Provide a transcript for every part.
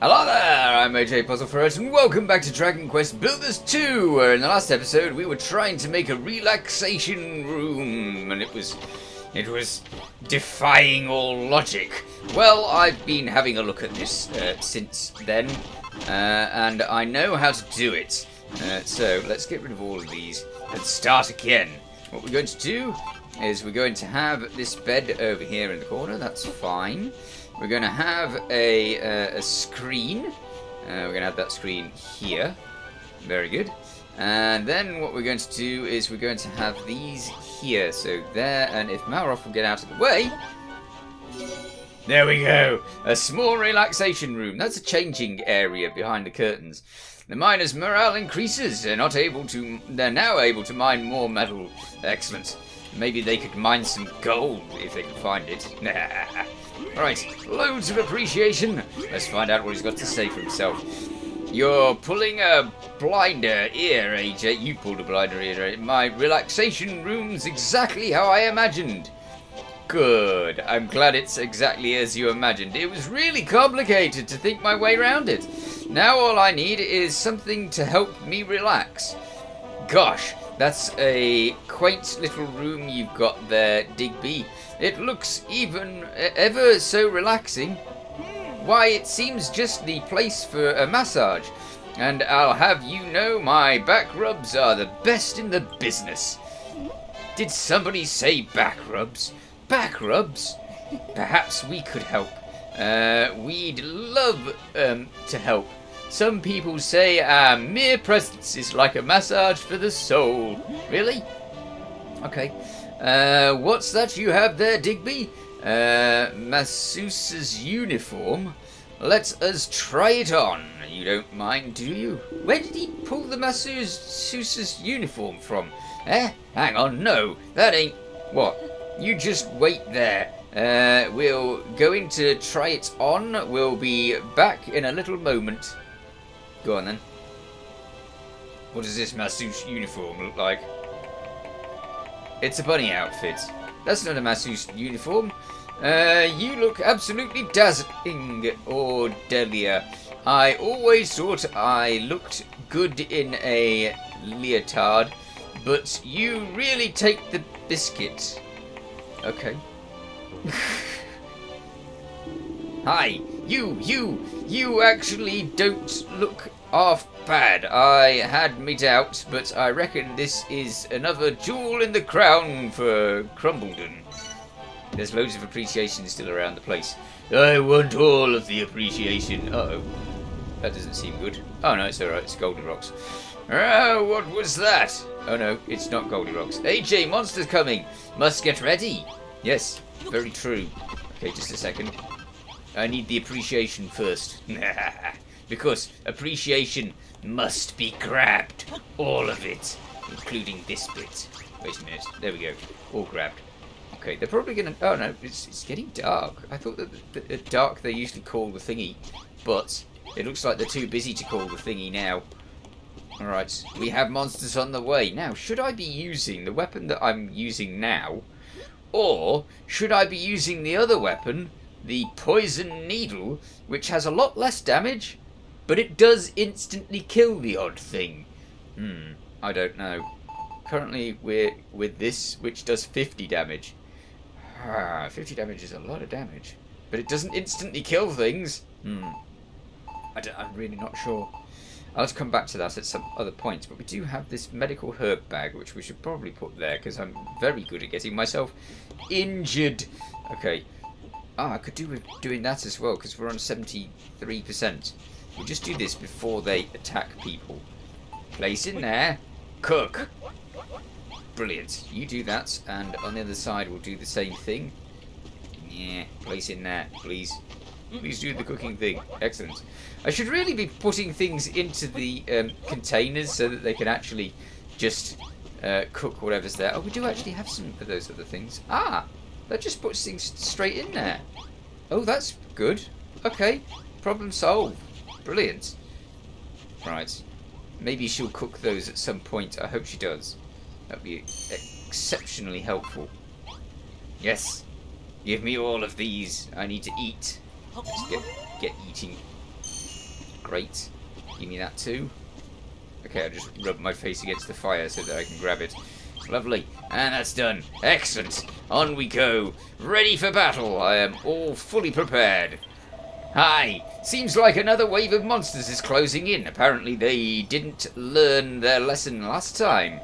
Hello there, I'm AJ Puzzle Ferret, and welcome back to Dragon Quest Builders 2, where in the last episode we were trying to make a relaxation room, and it was... it was defying all logic. Well, I've been having a look at this uh, since then, uh, and I know how to do it. Uh, so, let's get rid of all of these and start again. What we're going to do is we're going to have this bed over here in the corner, that's fine. We're going to have a, uh, a screen. Uh, we're going to have that screen here. Very good. And then what we're going to do is we're going to have these here. So there, and if Malroth will get out of the way... There we go! A small relaxation room. That's a changing area behind the curtains. The miners' morale increases. They're not able to... They're now able to mine more metal. Excellent. Maybe they could mine some gold if they could find it. Right, loads of appreciation. Let's find out what he's got to say for himself. You're pulling a blinder ear, AJ. You pulled a blinder ear. Eh? My relaxation room's exactly how I imagined. Good. I'm glad it's exactly as you imagined. It was really complicated to think my way around it. Now all I need is something to help me relax. Gosh, that's a quaint little room you've got there, Digby. It looks even ever so relaxing. Why, it seems just the place for a massage. And I'll have you know my back rubs are the best in the business. Did somebody say back rubs? Back rubs? Perhaps we could help. Uh, we'd love um, to help. Some people say our mere presence is like a massage for the soul. Really? Okay. Uh, what's that you have there, Digby? Uh, masseuse's uniform. Let us try it on. You don't mind, do you? Where did he pull the masseuse's uniform from? Eh? Hang on, no, that ain't... What? You just wait there. Uh, we're going to try it on. We'll be back in a little moment. Go on then. What does this masseuse uniform look like? It's a bunny outfit. That's not a masseuse uniform. Uh, you look absolutely dazzling, Ordelia. I always thought I looked good in a leotard, but you really take the biscuit. Okay. Hi, you, you, you actually don't look half bad. I had me doubts, but I reckon this is another jewel in the crown for Khrumbul-Dun. There's loads of appreciation still around the place. I want all of the appreciation. Uh oh That doesn't seem good. Oh no, it's alright, it's Goldilocks. Oh, what was that? Oh no, it's not Goldilocks. AJ, monster's coming! Must get ready! Yes, very true. Okay, just a second. I need the appreciation first. because appreciation must be grabbed. All of it. Including this bit. Wait a minute. There we go. All grabbed. Okay, they're probably to... Oh, no. It's, it's getting dark. I thought that the, the, dark they usually call the thingy. But it looks like they're too busy to call the thingy now. Alright. We have monsters on the way. Now, should I be using the weapon that I'm using now? Or should I be using the other weapon the Poison Needle, which has a lot less damage, but it does instantly kill the odd thing. Hmm, I don't know. Currently we're with this, which does 50 damage. Ah, 50 damage is a lot of damage. But it doesn't instantly kill things. Hmm. I am really not sure. I'll to come back to that at some other points, but we do have this medical herb bag, which we should probably put there, because I'm very good at getting myself injured. Okay, Ah, I could do with doing that as well, because we're on 73%. We'll just do this before they attack people. Place in there. Cook. Brilliant. You do that, and on the other side we'll do the same thing. Yeah, place in there, please. Please do the cooking thing. Excellent. I should really be putting things into the um, containers so that they can actually just uh, cook whatever's there. Oh, we do actually have some of those other things. Ah, that just puts things straight in there. Oh, that's good. Okay, problem solved. Brilliant. Right. Maybe she'll cook those at some point. I hope she does. That would be exceptionally helpful. Yes. Give me all of these. I need to eat. Let's get, get eating. Great. Give me that too. Okay, I'll just rub my face against the fire so that I can grab it. Lovely. And that's done. Excellent. On we go. Ready for battle. I am all fully prepared. Hi. Seems like another wave of monsters is closing in. Apparently they didn't learn their lesson last time.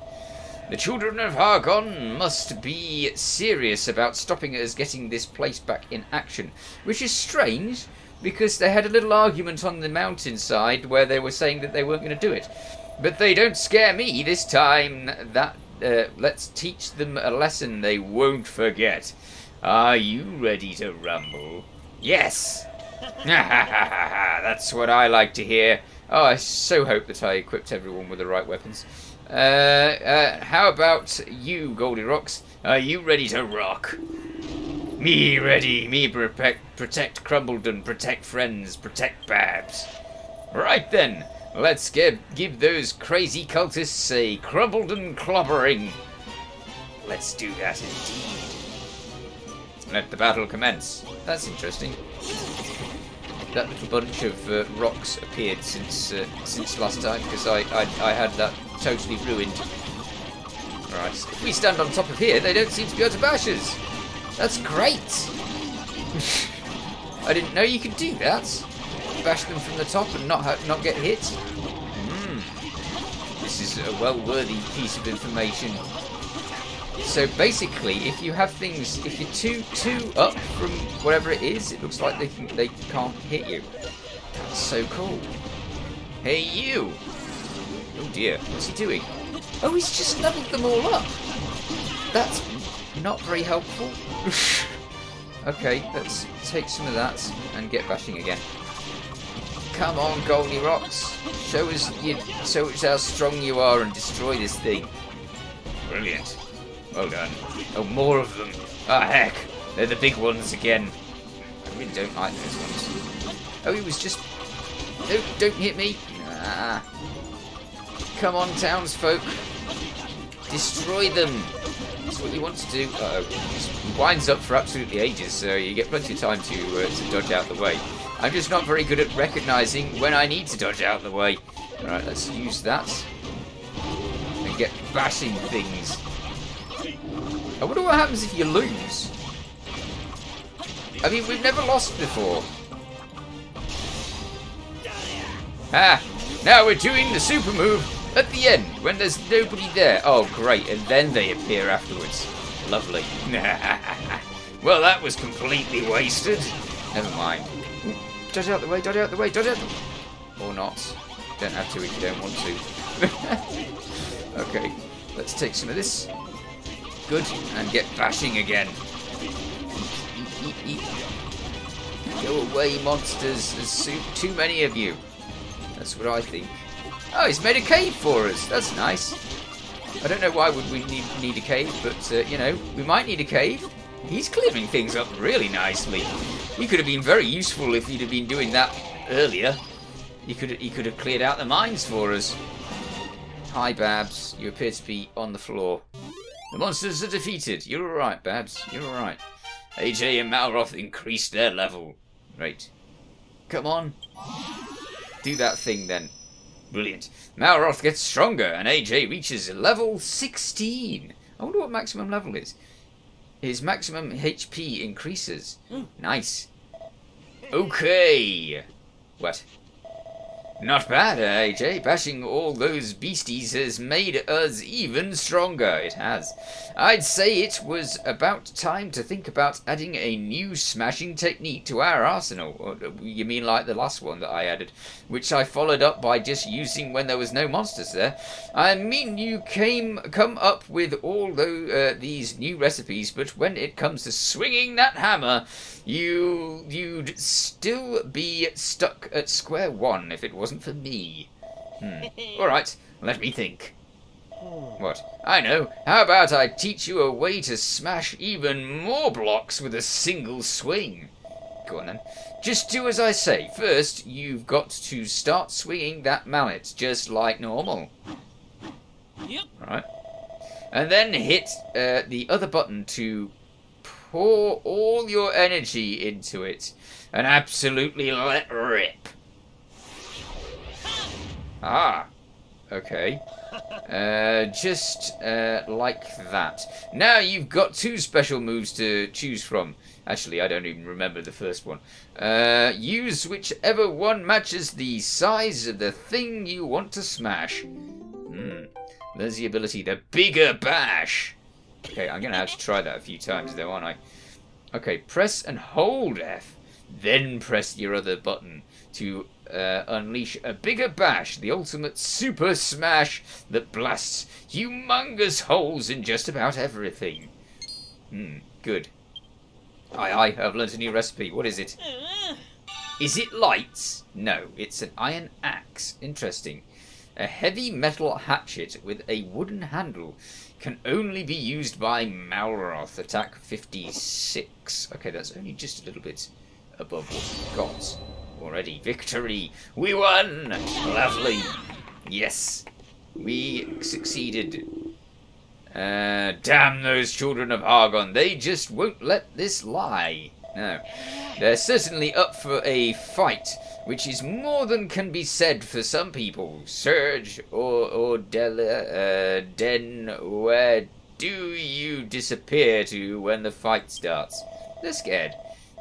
The children of Hargon must be serious about stopping us getting this place back in action. Which is strange, because they had a little argument on the mountainside where they were saying that they weren't going to do it. But they don't scare me this time. That uh, let's teach them a lesson they won't forget. Are you ready to rumble? Yes. That's what I like to hear. Oh, I so hope that I equipped everyone with the right weapons. Uh, uh, how about you, Goldirox? Are you ready to rock? Me ready. Me protect, protect Khrumbul-Dun, protect friends, protect Babs. Right then. Let's give, give those crazy cultists a Khrumbul-Dun clobbering. Let's do that indeed. Let the battle commence. That's interesting. That little bunch of uh, rocks appeared since uh, since last time because I, I I had that totally ruined. Right, if we stand on top of here, they don't seem to be able to bash us. That's great. I didn't know you could do that bash them from the top and not not get hit? Mm. This is a well-worthy piece of information. So basically, if you have things, if you're too too up from whatever it is, it looks like they can they can't hit you. That's so cool. Hey you! Oh dear, what's he doing? Oh, he's just leveled them all up. That's not very helpful. okay, let's take some of that and get bashing again. Come on, Goldirox. Show us you show us how strong you are and destroy this thing. Brilliant. Well done. Oh, more of them. Ah, oh, heck. They're the big ones again. I really don't like those ones. Oh, he was just... Don't, don't hit me. Nah. Come on, townsfolk. Destroy them. That's what you want to do. Uh oh winds up for absolutely ages, so you get plenty of time to, uh, to dodge out the way. I'm just not very good at recognising when I need to dodge out the way. Alright, let's use that. And get bashing things. I wonder what happens if you lose. I mean, we've never lost before. Ah, now we're doing the super move at the end, when there's nobody there. Oh, great, and then they appear afterwards. Lovely. well, that was completely wasted. Never mind. Dodge out the way, dodge out the way, dodge out the... Or not. Don't have to if you don't want to. okay, let's take some of this. Good, and get bashing again. Go away, monsters. There's too many of you. That's what I think. Oh, he's made a cave for us. That's nice. I don't know why would we need, need a cave, but, uh, you know, we might need a cave. He's clearing things up really nicely. He could have been very useful if he'd have been doing that earlier. He could he could have cleared out the mines for us. Hi, Babs. You appear to be on the floor. The monsters are defeated. You're alright, Babs. You're alright. AJ and Malroth increased their level. Right. Come on. Do that thing then. Brilliant. Malroth gets stronger and AJ reaches level 16. I wonder what maximum level is. His maximum HP increases. Mm. Nice. Okay. What? Not bad, AJ. Bashing all those beasties has made us even stronger. It has. I'd say it was about time to think about adding a new smashing technique to our arsenal. You mean like the last one that I added, which I followed up by just using when there was no monsters there. I mean, you came come up with all those, uh, these new recipes, but when it comes to swinging that hammer, you you'd still be stuck at square one if it wasn't for me. Hmm. All right, let me think. What? I know. How about I teach you a way to smash even more blocks with a single swing? Go on then. Just do as I say. First, you've got to start swinging that mallet, just like normal. Yep. Right. And then hit uh, the other button to pour all your energy into it and absolutely let rip. Ah, okay. Uh, just uh, like that. Now you've got two special moves to choose from. Actually, I don't even remember the first one. Uh, use whichever one matches the size of the thing you want to smash. Hmm. There's the ability, the bigger bash. Okay, I'm to have to try that a few times though, aren't I? Okay, press and hold F. Then press your other button to uh, unleash a bigger bash, the ultimate super smash that blasts humongous holes in just about everything. Hmm, good. Aye, aye, I've learnt a new recipe. What is it? Is it lights? No, it's an iron axe. Interesting. A heavy metal hatchet with a wooden handle can only be used by Malroth. Attack 56. Okay, that's only just a little bit above what we've got already. Victory! We won! Lovely! Yes, we succeeded. Uh, damn those children of Argon. They just won't let this lie. No. They're certainly up for a fight, which is more than can be said for some people. Serge or, or Del, uh, Den, where do you disappear to when the fight starts? They're scared.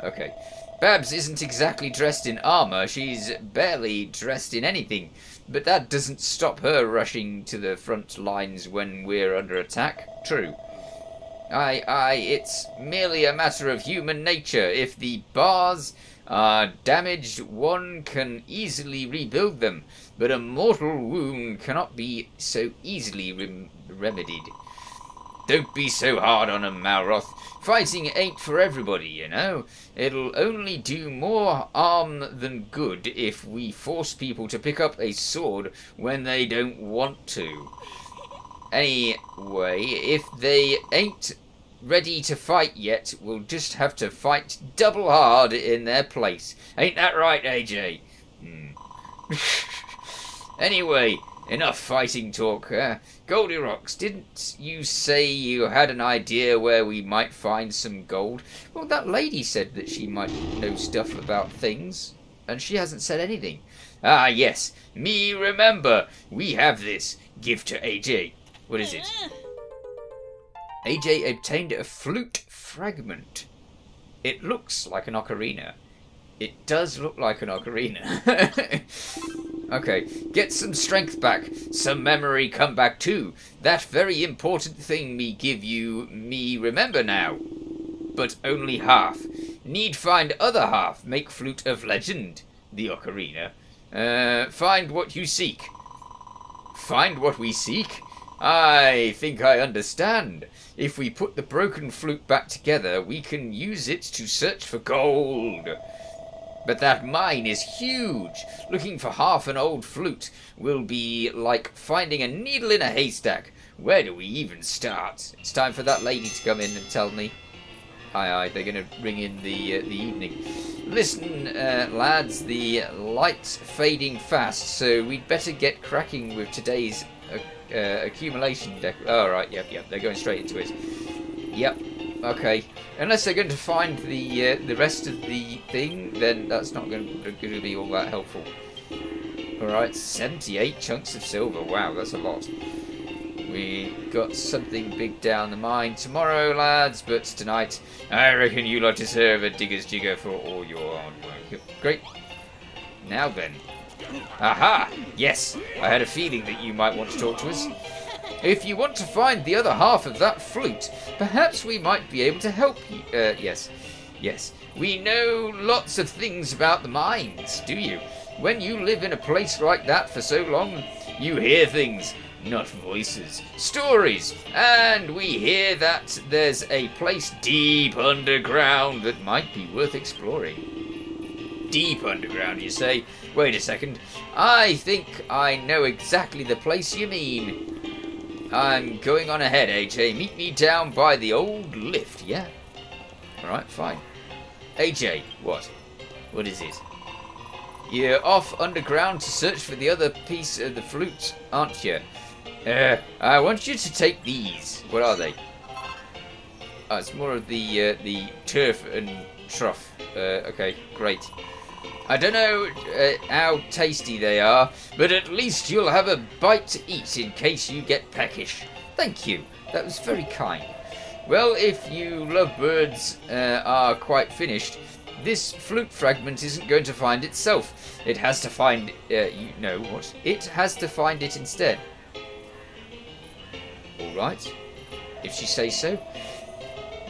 Okay. Babs isn't exactly dressed in armor, she's barely dressed in anything. But that doesn't stop her rushing to the front lines when we're under attack. True. Aye, aye, it's merely a matter of human nature. If the bars are damaged, one can easily rebuild them, but a mortal wound cannot be so easily rem remedied. Don't be so hard on him, Malroth. Fighting ain't for everybody, you know. It'll only do more harm than good if we force people to pick up a sword when they don't want to. Anyway, if they ain't ready to fight yet, we'll just have to fight double hard in their place. Ain't that right, AJ? Hmm. anyway, enough fighting talk. Uh, Goldirox, didn't you say you had an idea where we might find some gold? Well, that lady said that she might know stuff about things, and she hasn't said anything. Ah, yes, me remember. We have this. Give to AJ. What is it? AJ obtained a flute fragment. It looks like an ocarina. It does look like an ocarina. Okay, get some strength back, some memory come back too. That very important thing me give you, me remember now. But only half. Need find other half, make flute of legend, the ocarina. Uh, find what you seek. Find what we seek? I think I understand. If we put the broken flute back together, we can use it to search for gold. But that mine is huge. Looking for half an old flute will be like finding a needle in a haystack. Where do we even start? It's time for that lady to come in and tell me. Aye, aye, they're going to ring in the uh, the evening. Listen, uh, lads, the light's fading fast, so we'd better get cracking with today's uh, uh accumulation deck. All oh, right, yep, yep, they're going straight into it. Yep, Okay. Unless they're going to find the uh, the rest of the thing, then that's not going to, be all that helpful. Alright, 78 chunks of silver. Wow, that's a lot. We got something big down the mine tomorrow, lads, but tonight I reckon you lot deserve a digger's jigger for all your hard work. Great. Now then. Aha! Yes, I had a feeling that you might want to talk to us. If you want to find the other half of that flute, perhaps we might be able to help you. Uh, yes, yes. We know lots of things about the mines, do you? When you live in a place like that for so long, you hear things, not voices, stories, and we hear that there's a place deep underground that might be worth exploring. Deep underground, you say? Wait a second. I think I know exactly the place you mean. I'm going on ahead, AJ. Meet me down by the old lift, yeah? Alright, fine. AJ, what? What is it? You're off underground to search for the other piece of the flute, aren't you? Uh, I want you to take these. What are they? Oh, it's more of the uh, the turf and trough. Uh, okay, great. I don't know uh, how tasty they are, but at least you'll have a bite to eat in case you get peckish. Thank you. That was very kind. Well, if you lovebirds uh, are quite finished, this flute fragment isn't going to find itself. It has to find, uh, you know what? It has to find it instead. Alright, if she says so.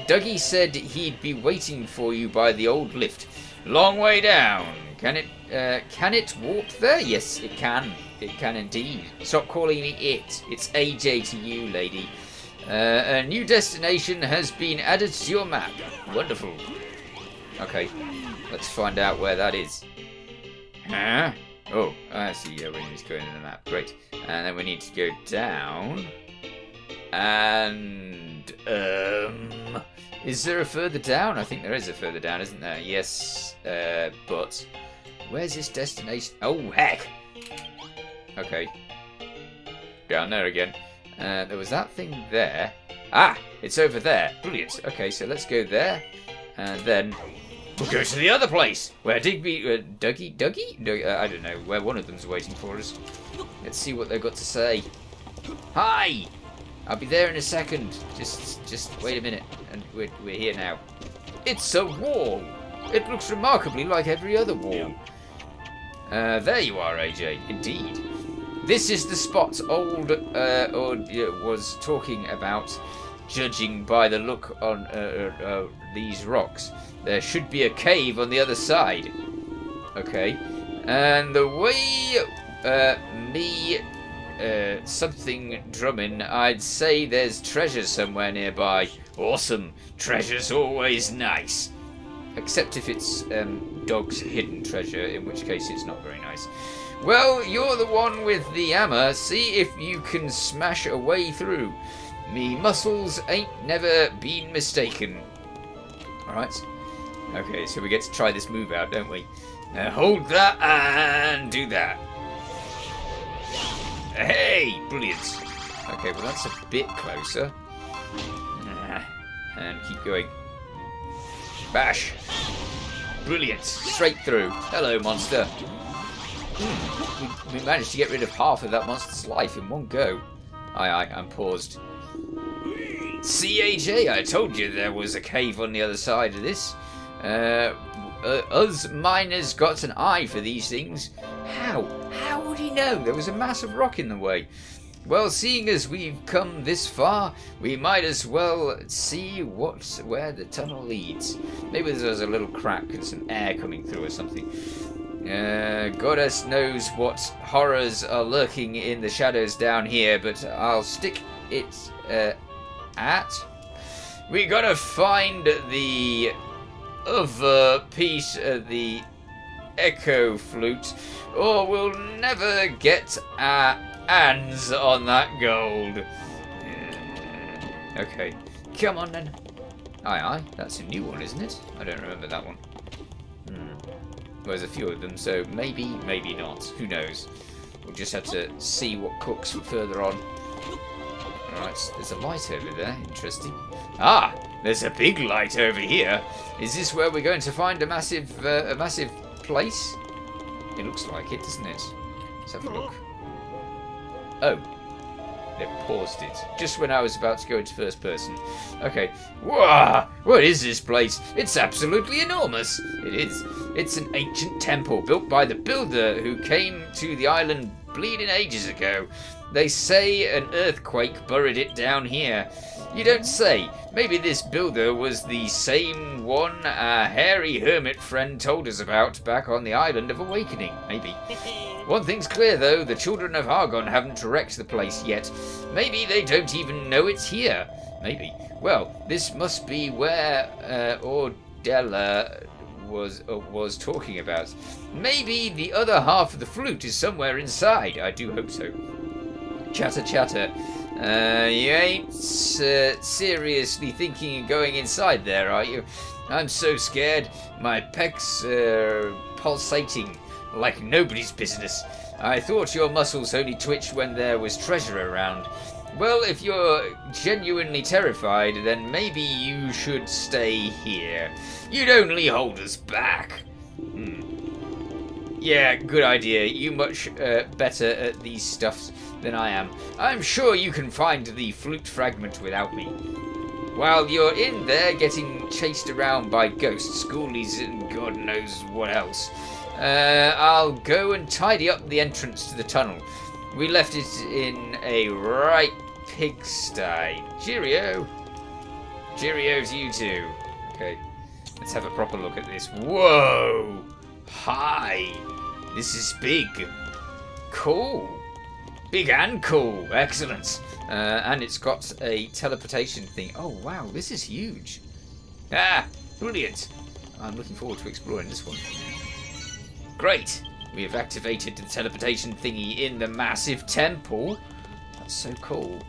Dougie said he'd be waiting for you by the old lift. Long way down. Can it, uh, can it walk there? Yes, it can. It can indeed. Stop calling me it. It's AJ to you, lady. Uh, a new destination has been added to your map. Wonderful. Okay, let's find out where that is. Huh? Oh, I see. Yeah, we need to go in the map. Great. And then we need to go down. And um, is there a further down? I think there is a further down, isn't there? Yes, uh, but where's this destination? Oh heck! Okay, down there again. Uh, there was that thing there. Ah, it's over there. Brilliant. Okay, so let's go there, and then we'll go to the other place where Digby, uh, Dougie, Dougie, uh, I don't know where one of them's waiting for us. Let's see what they've got to say. Hi. I'll be there in a second. Just, just wait a minute, and we're, we're here now. It's a wall. It looks remarkably like every other wall. Uh, there you are, AJ. Indeed. This is the spot old uh, old, uh, was talking about, judging by the look on uh, uh, uh, these rocks. There should be a cave on the other side. Okay. And the way uh, me uh, something drumming, I'd say there's treasure somewhere nearby. Awesome. Treasure's always nice. Except if it's um, dog's hidden treasure, in which case it's not very nice. Well, you're the one with the hammer. See if you can smash a way through. Me muscles ain't never been mistaken. Alright. Okay, so we get to try this move out, don't we? Now hold that and do that. Hey, brilliant. Okay, well that's a bit closer. And keep going. Bash. Brilliant. Straight through. Hello, monster. Hmm. We, we, managed to get rid of half of that monster's life in one go. Aye, aye, I'm paused. CAJ, I told you there was a cave on the other side of this. Uh, uh, us miners got an eye for these things. How? How would he know? There was a massive rock in the way. Well, seeing as we've come this far, we might as well see what's where the tunnel leads. Maybe there's a little crack and some air coming through or something. Uh, goddess knows what horrors are lurking in the shadows down here, but I'll stick it uh, at. We gotta find the other piece of the echo flute, or we'll never get our hands on that gold. Okay, come on then. Aye, aye, that's a new one, isn't it? I don't remember that one. Hmm. There's a few of them, so maybe, maybe not. Who knows? We'll just have to see what cooks further on. Alright, there's a light over there. Interesting. Ah! There's a big light over here. Is this where we're going to find a massive, uh, a massive place? It looks like it, doesn't it? Let's have a look. Oh. They've paused it. Just when I was about to go into first person. Okay. Whoa! What is this place? It's absolutely enormous. It is. It's an ancient temple built by the builder who came to the island bleeding ages ago. They say an earthquake buried it down here. You don't say. Maybe this builder was the same one a hairy hermit friend told us about back on the island of Awakening. Maybe. One thing's clear though, the children of Argon haven't wrecked the place yet. Maybe they don't even know it's here. Maybe. Well, this must be where uh, Ordelia was uh, was talking about. Maybe the other half of the flute is somewhere inside. I do hope so. Chatter, chatter. Uh, you ain't uh, seriously thinking of going inside there, are you? I'm so scared. My pecs are pulsating like nobody's business. I thought your muscles only twitched when there was treasure around. Well, if you're genuinely terrified, then maybe you should stay here. You'd only hold us back. Hmm. Yeah, good idea. You much uh, better at these stuffs than I am. I'm sure you can find the flute fragment without me. While you're in there getting chased around by ghosts, ghoulies, and God knows what else, uh, I'll go and tidy up the entrance to the tunnel. We left it in a right pigsty. Cheerio! Cheerio to you too. Okay, let's have a proper look at this. Whoa! Hi! This is big. Cool. Big and cool. Excellent. Uh, and it's got a teleportation thing. Oh, wow. This is huge. Ah, brilliant. I'm looking forward to exploring this one. Great. We have activated the teleportation thingy in the massive temple. That's so cool.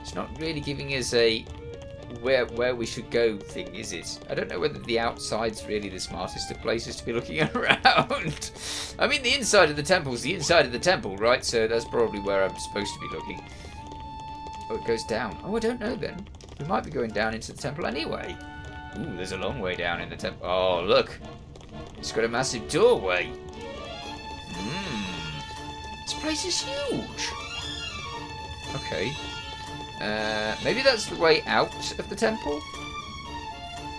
It's not really giving us a where where we should go thing, is it? I don't know whether the outside's really the smartest of places to be looking around. I mean, the inside of the temple's the inside of the temple, right? So that's probably where I'm supposed to be looking. Oh, it goes down. Oh, I don't know then. We might be going down into the temple anyway. Ooh, there's a long way down in the temple. Oh, look. It's got a massive doorway. Mmm. This place is huge. Okay. Uh, maybe that's the way out of the temple?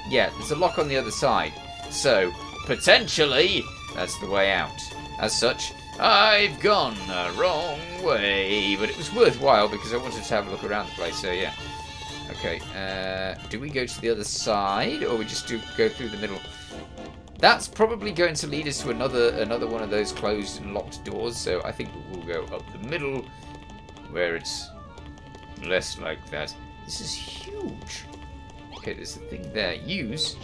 Yeah, there's a lock on the other side. So, potentially, that's the way out. As such, I've gone the wrong way. But it was worthwhile because I wanted to have a look around the place, so yeah. Okay, uh, do we go to the other side, or we just do go through the middle? That's probably going to lead us to another another one of those closed and locked doors, so I think we'll go up the middle, where it's less like that. This is huge. Okay, there's a thing there. Use.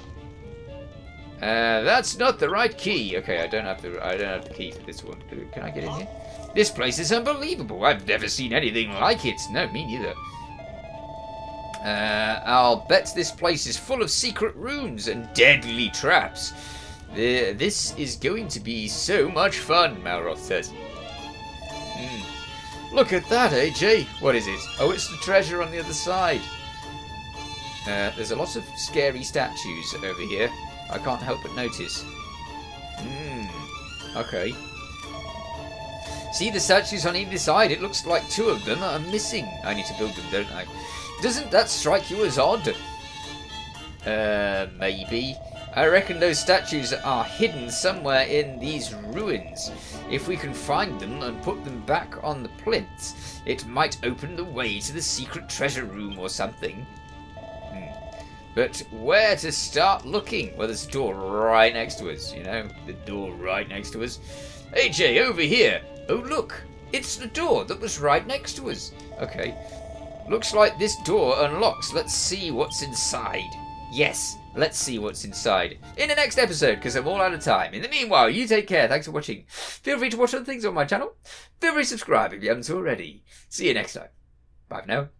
Uh, that's not the right key. Okay, I don't have the I don't have the key for this one. Can I get in here? This place is unbelievable. I've never seen anything like it. No, me neither. Uh, I'll bet this place is full of secret rooms and deadly traps. The, this is going to be so much fun, Malroth says. Mm. Look at that, AJ. What is it? Oh, it's the treasure on the other side. Uh, there's a lot of scary statues over here. I can't help but notice. Hmm. Okay. See the statues on either side? It looks like two of them are missing. I need to build them, don't I? Doesn't that strike you as odd? Uh, maybe. I reckon those statues are hidden somewhere in these ruins. If we can find them and put them back on the plinths, it might open the way to the secret treasure room or something. Hmm. But where to start looking? Well, there's a door right next to us, you know? The door right next to us. AJ, over here! Oh, look! It's the door that was right next to us. Okay. Looks like this door unlocks. Let's see what's inside. Yes, let's see what's inside in the next episode because I'm all out of time. In the meanwhile, you take care. Thanks for watching. Feel free to watch other things on my channel. Feel free to subscribe if you haven't already. See you next time. Bye for now.